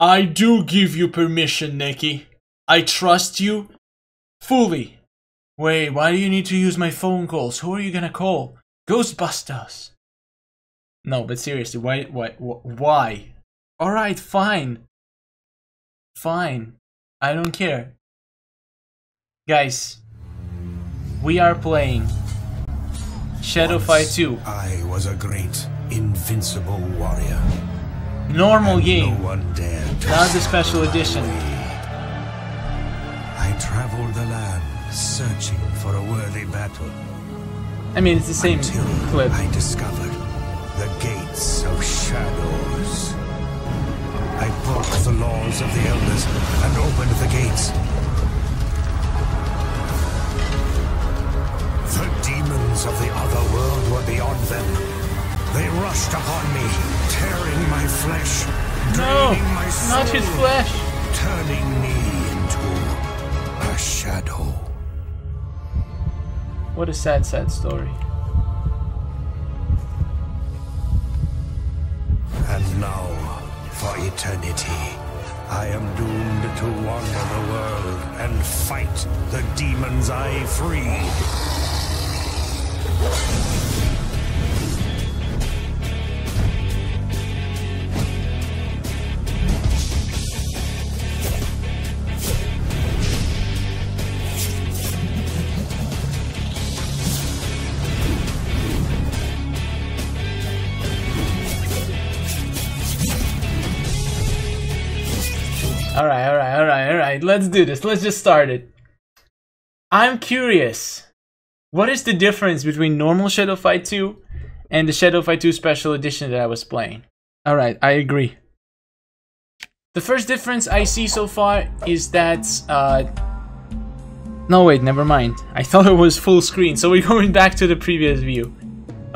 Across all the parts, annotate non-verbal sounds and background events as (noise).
I do give you permission, Nikki. I trust you fully. Wait, why do you need to use my phone calls? Who are you gonna call? Ghostbusters. No, but seriously, why, why, why? Alright, fine. Fine. I don't care. Guys, we are playing Shadow Fight 2. I was a great, invincible warrior. Normal game. No one dared to Not the special edition. I traveled the land searching for a worthy battle. I mean, it's the same until clip. I discovered the gates of shadows. I broke the laws of the elders and opened the gates. Flesh, No, soul, not his flesh. turning me into a shadow. What a sad, sad story. And now, for eternity, I am doomed to wander the world and fight the demons I freed. Alright, alright, alright, alright. Let's do this. Let's just start it. I'm curious. What is the difference between normal Shadow Fight 2 and the Shadow Fight 2 Special Edition that I was playing? Alright, I agree. The first difference I see so far is that, uh... No, wait, never mind. I (laughs) thought it was full screen, so we're going back to the previous view.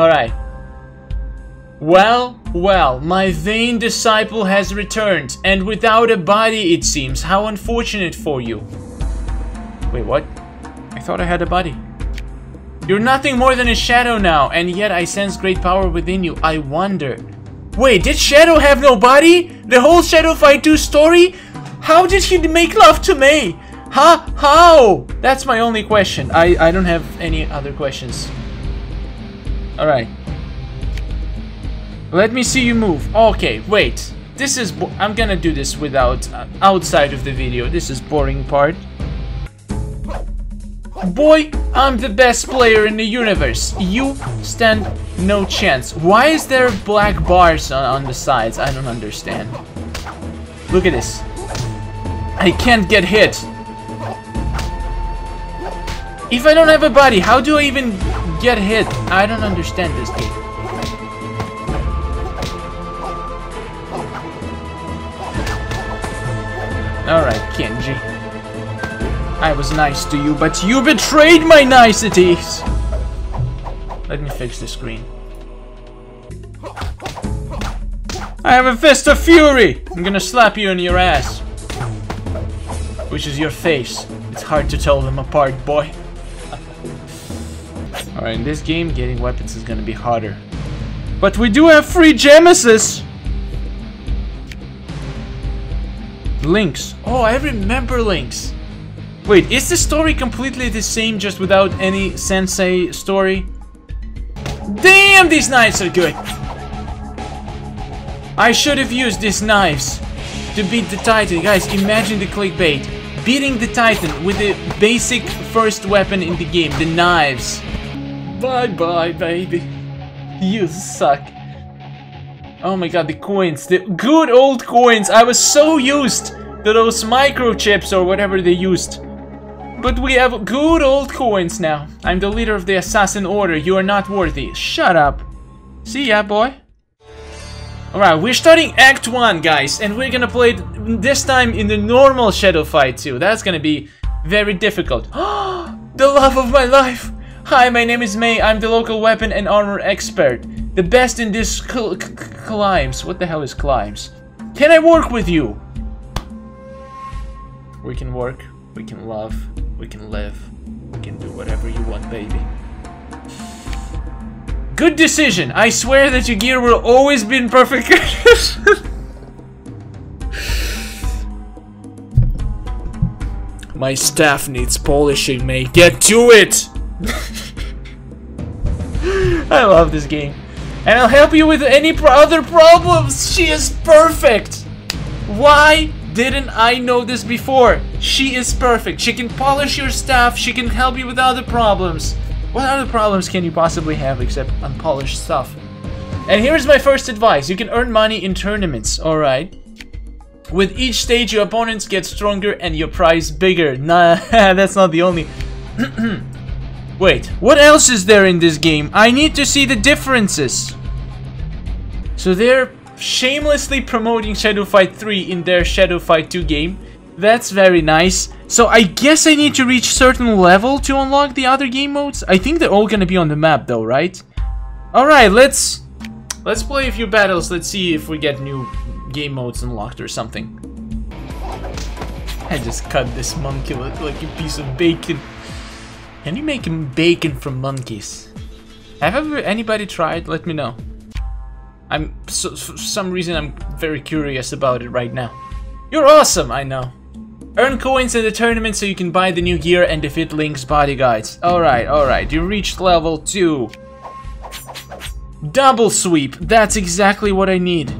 Alright. Well, well, my vain disciple has returned, and without a body, it seems. How unfortunate for you. Wait, what? I thought I had a body. You're nothing more than a shadow now, and yet I sense great power within you. I wonder. Wait, did Shadow have no body? The whole Shadow Fight 2 story? How did he make love to May? Huh? How? That's my only question. I, I don't have any other questions. Alright. Let me see you move. Okay, wait. This is... I'm gonna do this without... Uh, outside of the video. This is boring part. Boy, I'm the best player in the universe. You stand no chance. Why is there black bars on, on the sides? I don't understand. Look at this. I can't get hit. If I don't have a body, how do I even get hit? I don't understand this game. Alright, Kenji. I was nice to you, but you betrayed my niceties! Let me fix the screen. I have a fist of fury! I'm gonna slap you in your ass. Which is your face. It's hard to tell them apart, boy. (laughs) Alright, in this game, getting weapons is gonna be harder. But we do have free gemesis! Lynx. Oh, I remember Lynx. Wait, is the story completely the same just without any sensei story? Damn, these knives are good! I should have used these knives to beat the Titan. Guys, imagine the clickbait. Beating the Titan with the basic first weapon in the game, the knives. Bye-bye, baby. You suck. Oh my god, the coins. The good old coins. I was so used to those microchips or whatever they used. But we have good old coins now. I'm the leader of the Assassin Order. You are not worthy. Shut up. See ya, boy. Alright, we're starting Act 1, guys. And we're gonna play this time in the normal Shadow Fight 2. That's gonna be very difficult. (gasps) the love of my life. Hi, my name is May. I'm the local weapon and armor expert. The best in this cl climbs. What the hell is climbs? Can I work with you? We can work. We can love. We can live. We can do whatever you want, baby. Good decision. I swear that your gear will always be in perfect (laughs) condition. My staff needs polishing, mate. Get to it! (laughs) I love this game. And I'll help you with any pro other problems. She is perfect. Why didn't I know this before? She is perfect. She can polish your staff. She can help you with other problems. What other problems can you possibly have except unpolished stuff? And here's my first advice. You can earn money in tournaments, alright? With each stage, your opponents get stronger and your prize bigger. Nah, (laughs) that's not the only... (clears throat) Wait, what else is there in this game? I need to see the differences. So they're shamelessly promoting Shadow Fight 3 in their Shadow Fight 2 game. That's very nice. So I guess I need to reach certain level to unlock the other game modes. I think they're all gonna be on the map though, right? Alright, let's let's play a few battles. Let's see if we get new game modes unlocked or something. I just cut this monkey like, like a piece of bacon. Can you make bacon from monkeys? Have ever anybody tried? Let me know. I'm so, for some reason I'm very curious about it right now. You're awesome, I know. Earn coins in the tournament so you can buy the new gear and defeat Lynx bodyguards. Alright, alright, you reached level 2. Double sweep, that's exactly what I need.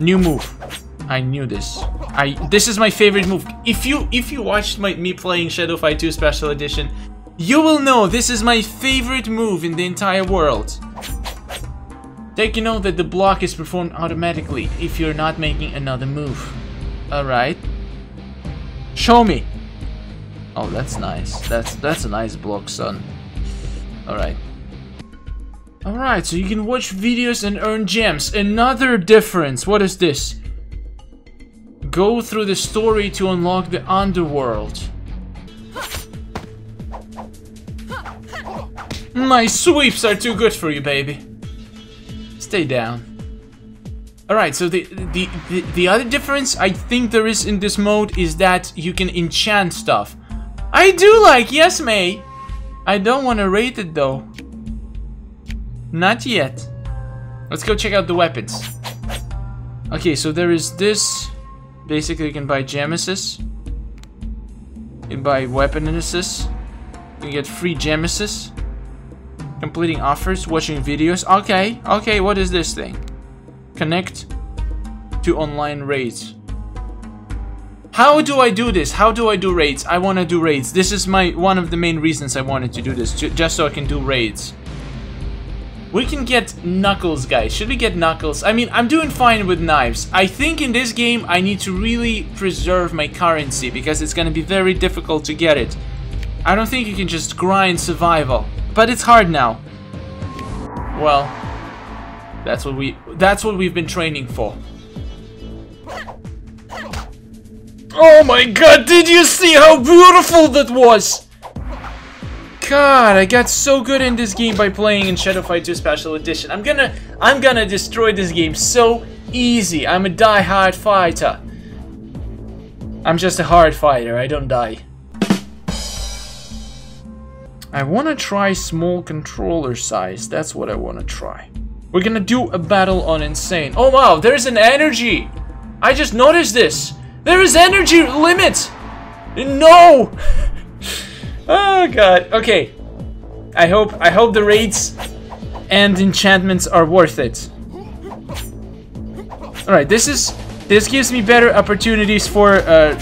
New move. I knew this. I this is my favorite move. If you if you watched my me playing Shadow Fight 2 Special Edition, you will know this is my favorite move in the entire world. Take you know that the block is performed automatically if you're not making another move. Alright. Show me. Oh, that's nice. That's that's a nice block, son. Alright. Alright, so you can watch videos and earn gems. Another difference. What is this? Go through the story to unlock the underworld. My sweeps are too good for you, baby. Stay down. Alright, so the, the, the, the other difference I think there is in this mode is that you can enchant stuff. I do like, yes, May. I don't want to rate it, though. Not yet. Let's go check out the weapons. Okay, so there is this Basically, you can buy Gemesis. You can buy Weapon Assist. You can get free Gemesis. Completing offers, watching videos. Okay, okay, what is this thing? Connect to online raids. How do I do this? How do I do raids? I want to do raids. This is my one of the main reasons I wanted to do this, just so I can do raids. We can get Knuckles, guys. Should we get Knuckles? I mean, I'm doing fine with knives. I think in this game, I need to really preserve my currency because it's gonna be very difficult to get it. I don't think you can just grind survival. But it's hard now. Well, that's what we that's what we've been training for. Oh my god, did you see how beautiful that was? God, I got so good in this game by playing in Shadow Fight 2 Special Edition. I'm gonna, I'm gonna destroy this game so easy. I'm a die-hard fighter. I'm just a hard fighter, I don't die. I wanna try small controller size, that's what I wanna try. We're gonna do a battle on Insane. Oh wow, there's an energy! I just noticed this! There is energy limit! No! (laughs) Oh god. Okay. I hope I hope the raids and enchantments are worth it. Alright, this is this gives me better opportunities for uh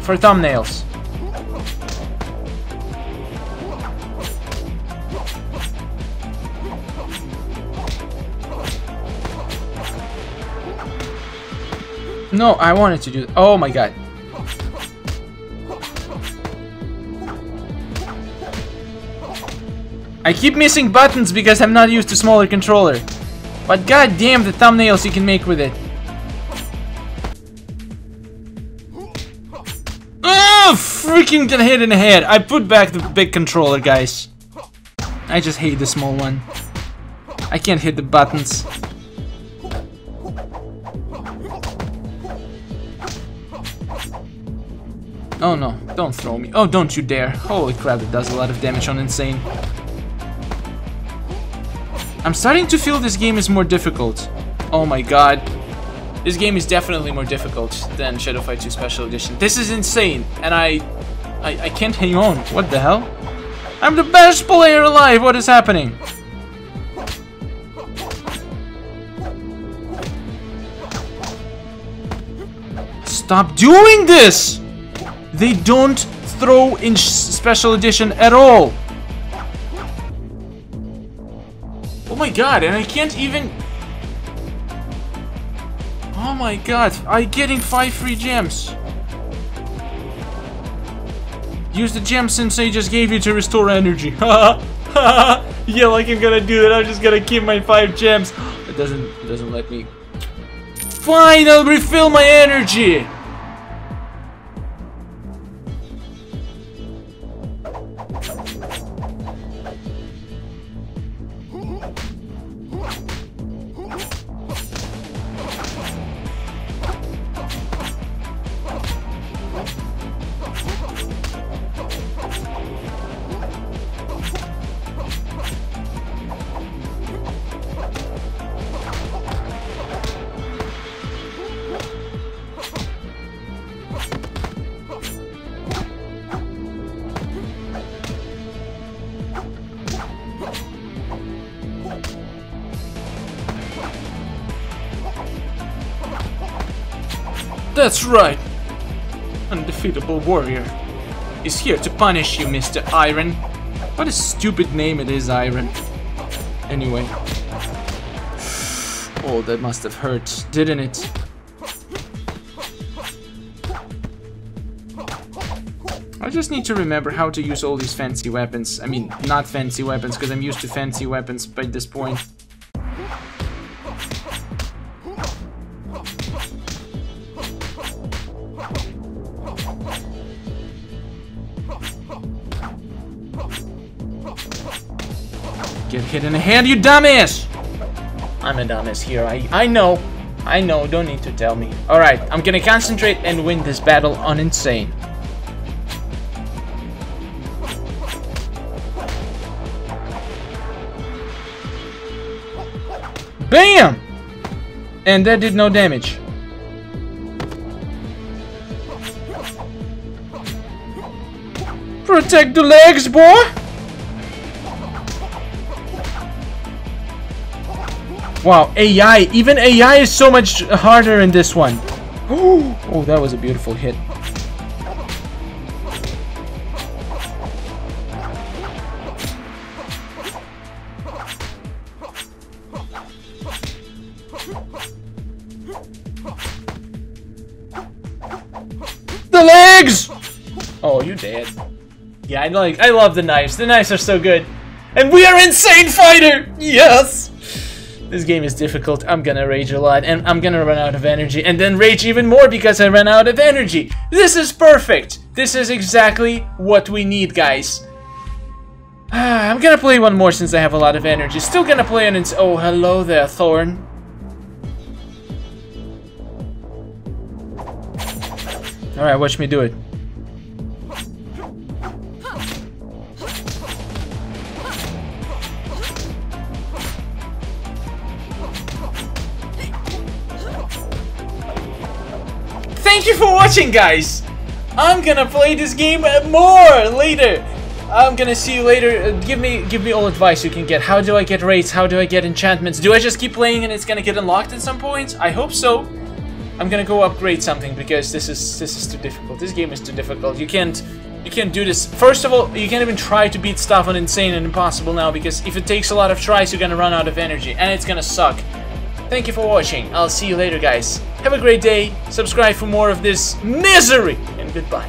for thumbnails. No, I wanted to do. Oh my god. I keep missing buttons because I'm not used to smaller controller. But god damn the thumbnails you can make with it. Oh, freaking get hit in the head. I put back the big controller, guys. I just hate the small one. I can't hit the buttons. Oh no, don't throw me. Oh, don't you dare. Holy crap, it does a lot of damage on Insane. I'm starting to feel this game is more difficult. Oh my god. This game is definitely more difficult than Shadow Fight 2 Special Edition. This is insane, and I, I, I can't hang on. What the hell? I'm the best player alive. What is happening? Stop doing this! They don't throw in Special Edition at all. My god, and I can't even Oh my god, I'm getting 5 free gems. Use the gem Sensei just gave you to restore energy. (laughs) yeah, like I'm gonna do that. I'm just gonna keep my 5 gems. It doesn't, it doesn't let me. Fine, I'll refill my energy. Thanks. That's right. Undefeatable warrior is here to punish you, Mr. Iron. What a stupid name it is, Iron. Anyway. (sighs) Oh, that must have hurt, didn't it? I just need to remember how to use all these fancy weapons. I mean, not fancy weapons, because I'm used to fancy weapons by this point. In the hand, you dumbass! I'm a dumbass here, I, I know. I know, don't need to tell me. Alright, I'm gonna concentrate and win this battle on Insane. BAM! And that did no damage. Protect the legs, boy! Wow, AI, even AI is so much harder in this one. (gasps) Oh, that was a beautiful hit. The legs! Oh, you dead. Yeah, I like I love the knives. The knives are so good. And we are insane fighter! Yes! This game is difficult. I'm gonna rage a lot and I'm gonna run out of energy and then rage even more because I ran out of energy. This is perfect. This is exactly what we need, guys. (sighs) I'm gonna play one more since I have a lot of energy. Still gonna play an ins- Oh, hello there, Thorn. Alright, watch me do it. Thank you for watching, guys! I'm gonna play this game more later! I'm gonna see you later. Uh, give me give me all advice you can get. How do I get raids? How do I get enchantments? Do I just keep playing and it's gonna get unlocked at some point? I hope so. I'm gonna go upgrade something because this is this is too difficult. This game is too difficult. You can't you can't do this. First of all, you can't even try to beat stuff on insane and impossible now because if it takes a lot of tries, you're gonna run out of energy and it's gonna suck. Thank you for watching. I'll see you later, guys. Have a great day. Subscribe for more of this misery. And goodbye.